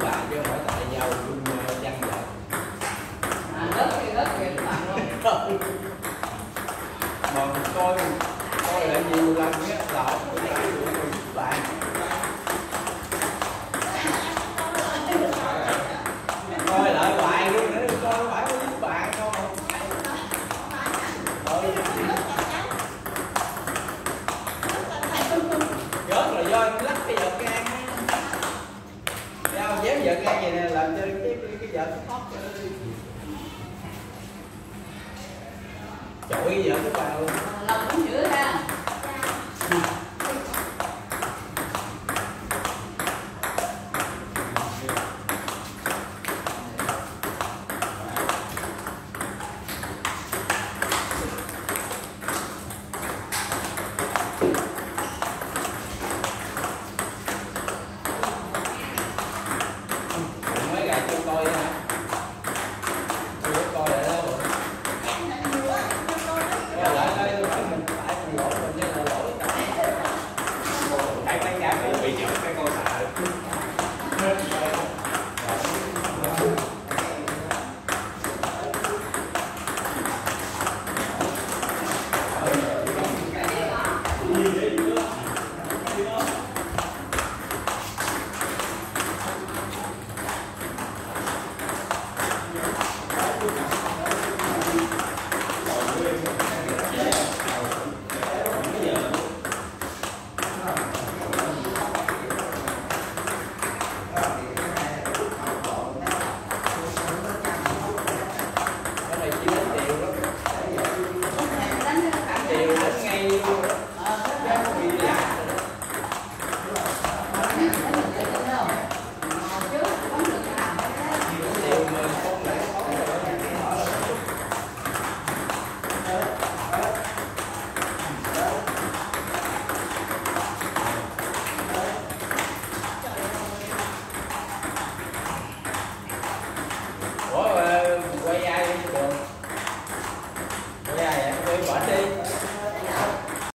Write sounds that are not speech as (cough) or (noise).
đúng bạn chứ không phải tại nhau chung ờ, chăn vợ à đất thì đất thì bạn luôn. (laughs) Mà coi coi lại nhiều lần á là không phải bạn. giận nghe vậy nè? Làm cho cái cái vợ nó khóc. Chửi vợ cái bà? Luôn lòng cũng dữ ha.